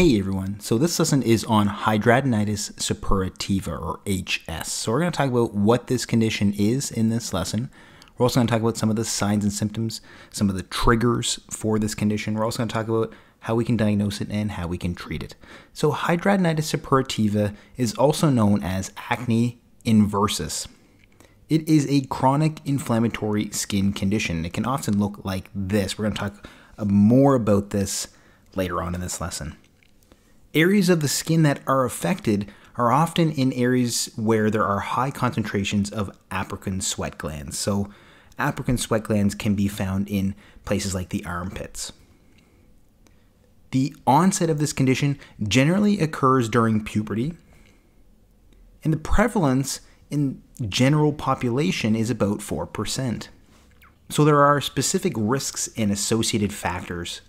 Hey everyone, so this lesson is on hidradenitis suppurativa or HS. So we're going to talk about what this condition is in this lesson. We're also going to talk about some of the signs and symptoms, some of the triggers for this condition. We're also going to talk about how we can diagnose it and how we can treat it. So hidradenitis suppurativa is also known as acne inversus. It is a chronic inflammatory skin condition. It can often look like this. We're going to talk more about this later on in this lesson. Areas of the skin that are affected are often in areas where there are high concentrations of apocrine sweat glands. So, apocrine sweat glands can be found in places like the armpits. The onset of this condition generally occurs during puberty, and the prevalence in general population is about 4%. So there are specific risks and associated factors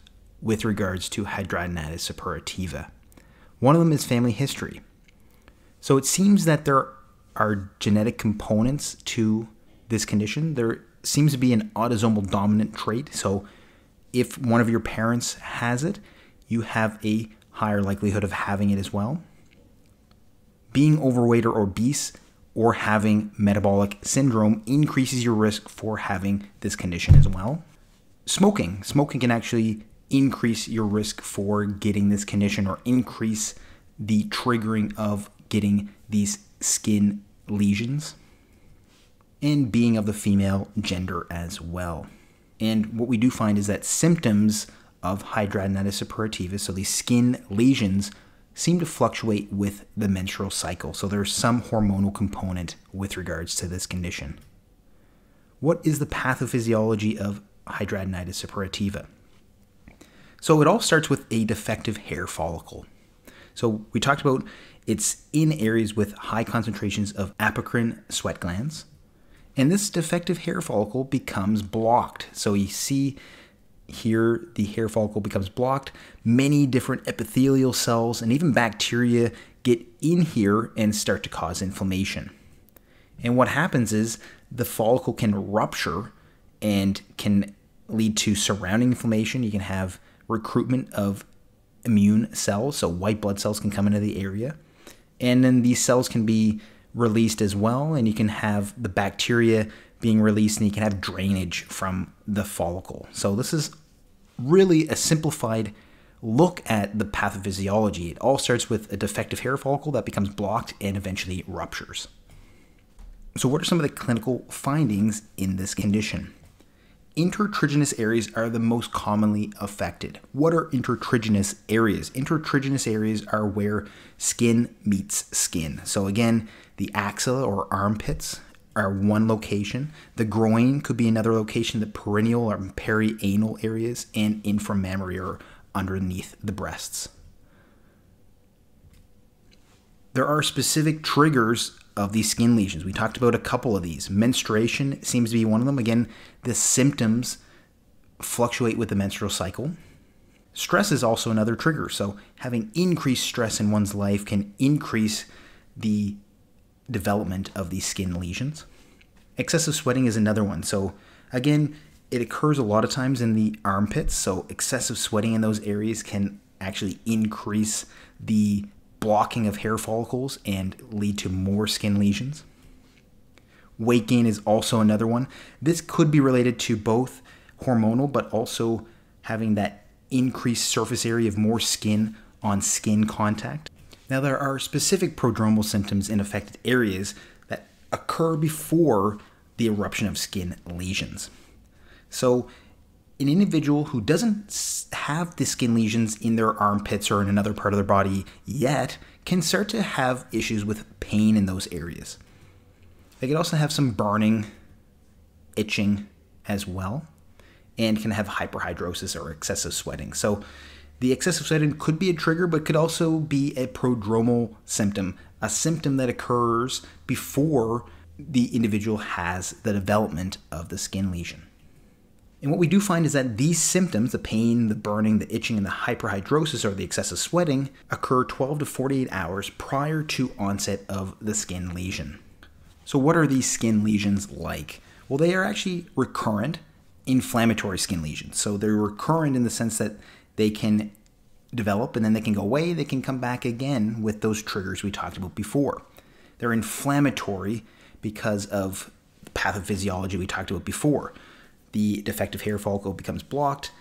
with regards to hidradenitis suppurativa. One of them is family history. So it seems that there are genetic components to this condition. There seems to be an autosomal dominant trait. So if one of your parents has it, you have a higher likelihood of having it as well. Being overweight or obese or having metabolic syndrome increases your risk for having this condition as well. Smoking. Smoking can actually increase your risk for getting this condition or increase the triggering of getting these skin lesions and being of the female gender as well. And what we do find is that symptoms of hidradenitis suppurativa, so these skin lesions, seem to fluctuate with the menstrual cycle. So there's some hormonal component with regards to this condition. What is the pathophysiology of hidradenitis suppurativa? So it all starts with a defective hair follicle. So we talked about it's in areas with high concentrations of apocrine sweat glands. And this defective hair follicle becomes blocked. So you see here the hair follicle becomes blocked. Many different epithelial cells and even bacteria get in here and start to cause inflammation. And what happens is the follicle can rupture and can lead to surrounding inflammation. You can have recruitment of immune cells, so white blood cells can come into the area. And then these cells can be released as well, and you can have the bacteria being released, and you can have drainage from the follicle. So, this is really a simplified look at the pathophysiology. It all starts with a defective hair follicle that becomes blocked and eventually ruptures. So, what are some of the clinical findings in this condition? Intertriginous areas are the most commonly affected. What are intertriginous areas? Intertriginous areas are where skin meets skin. So again, the axilla or armpits are one location. The groin could be another location. The perineal or perianal areas and inframammary or underneath the breasts. There are specific triggers of these skin lesions. We talked about a couple of these. Menstruation seems to be one of them. Again, the symptoms fluctuate with the menstrual cycle. Stress is also another trigger. So, having increased stress in one's life can increase the development of these skin lesions. Excessive sweating is another one. So, again, it occurs a lot of times in the armpits. So, excessive sweating in those areas can actually increase the blocking of hair follicles and lead to more skin lesions. Weight gain is also another one. This could be related to both hormonal, but also having that increased surface area of more skin on skin contact. Now, there are specific prodromal symptoms in affected areas that occur before the eruption of skin lesions. So, an individual who doesn't have the skin lesions in their armpits or in another part of their body yet can start to have issues with pain in those areas. They can also have some burning, itching as well, and can have hyperhidrosis or excessive sweating. So, the excessive sweating could be a trigger, but could also be a prodromal symptom, a symptom that occurs before the individual has the development of the skin lesion. And what we do find is that these symptoms, the pain, the burning, the itching, and the hyperhidrosis or the excessive sweating, occur 12 to 48 hours prior to onset of the skin lesion. So, what are these skin lesions like? Well, they are actually recurrent inflammatory skin lesions. So, they're recurrent in the sense that they can develop and then they can go away. They can come back again with those triggers we talked about before. They're inflammatory because of the pathophysiology we talked about before. The defective hair follicle becomes blocked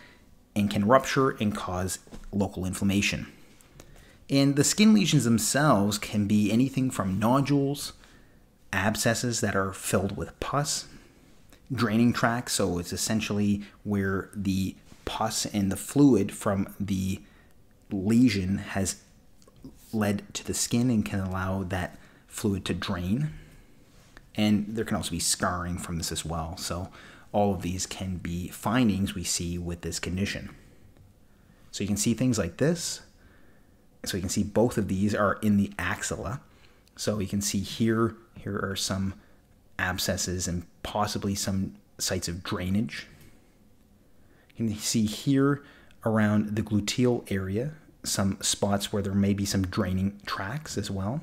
and can rupture and cause local inflammation. And the skin lesions themselves can be anything from nodules, abscesses that are filled with pus, draining tracts, so it's essentially where the pus and the fluid from the lesion has led to the skin and can allow that fluid to drain. And there can also be scarring from this as well. So, all of these can be findings we see with this condition. So, you can see things like this. So, you can see both of these are in the axilla. So, you can see here, here are some abscesses and possibly some sites of drainage. You can see here around the gluteal area some spots where there may be some draining tracks as well.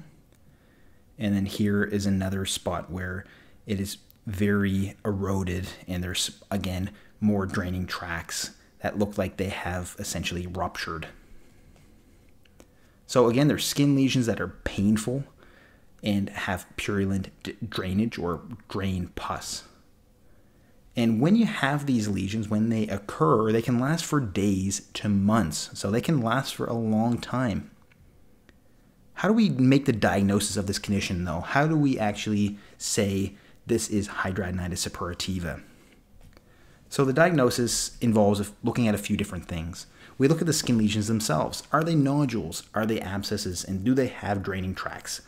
And then here is another spot where it is very eroded and there's again more draining tracks that look like they have essentially ruptured. So again, there's skin lesions that are painful and have purulent drainage or drain pus. And when you have these lesions, when they occur, they can last for days to months. So they can last for a long time. How do we make the diagnosis of this condition, though? How do we actually say this is hidradenitis suppurativa? So the diagnosis involves looking at a few different things. We look at the skin lesions themselves. Are they nodules? Are they abscesses? And do they have draining tracts?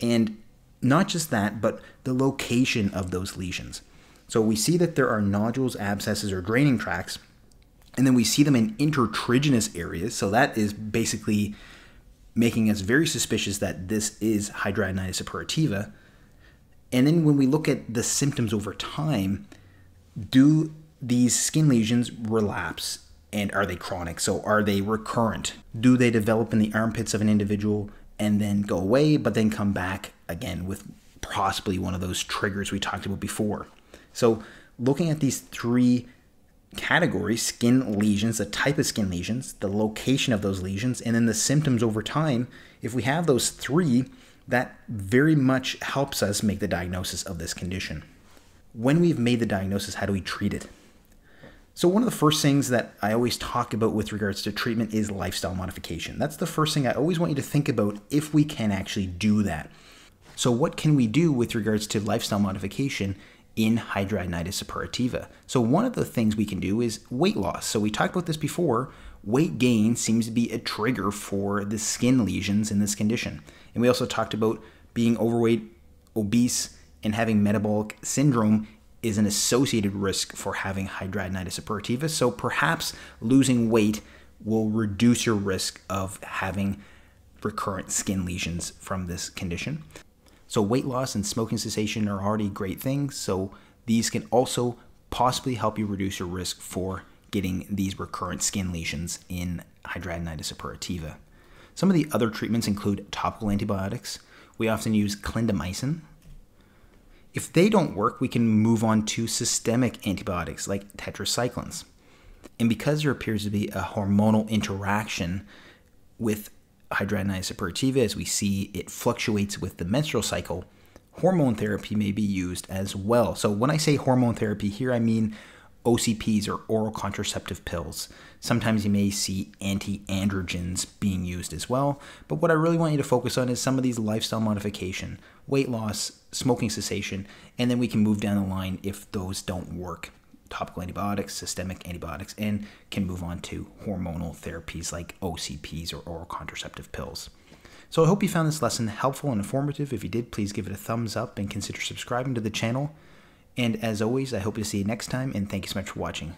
And not just that, but the location of those lesions. So we see that there are nodules, abscesses, or draining tracts, and then we see them in intertriginous areas. So that is basically making us very suspicious that this is hidradenitis suppurativa. And then when we look at the symptoms over time, do these skin lesions relapse and are they chronic? So are they recurrent? Do they develop in the armpits of an individual and then go away, but then come back again with possibly one of those triggers we talked about before? So looking at these three categories skin lesions, the type of skin lesions, the location of those lesions, and then the symptoms over time. If we have those three, that very much helps us make the diagnosis of this condition. When we've made the diagnosis, how do we treat it? So, one of the first things that I always talk about with regards to treatment is lifestyle modification. That's the first thing I always want you to think about if we can actually do that. So, what can we do with regards to lifestyle modification in hidradenitis suppurativa. So one of the things we can do is weight loss. So we talked about this before. Weight gain seems to be a trigger for the skin lesions in this condition. And we also talked about being overweight, obese, and having metabolic syndrome is an associated risk for having hidradenitis suppurativa. So perhaps losing weight will reduce your risk of having recurrent skin lesions from this condition. So, weight loss and smoking cessation are already great things. So, these can also possibly help you reduce your risk for getting these recurrent skin lesions in hidradenitis suppurativa. Some of the other treatments include topical antibiotics. We often use clindamycin. If they don't work, we can move on to systemic antibiotics like tetracyclines. And because there appears to be a hormonal interaction with hidradenitis suppurativa, as we see it fluctuates with the menstrual cycle, hormone therapy may be used as well. So when I say hormone therapy here, I mean OCPs or oral contraceptive pills. Sometimes you may see anti androgens being used as well. But what I really want you to focus on is some of these lifestyle modification, weight loss, smoking cessation, and then we can move down the line if those don't work topical antibiotics, systemic antibiotics, and can move on to hormonal therapies like OCPs or oral contraceptive pills. So I hope you found this lesson helpful and informative. If you did, please give it a thumbs up and consider subscribing to the channel. And as always, I hope to see you next time, and thank you so much for watching.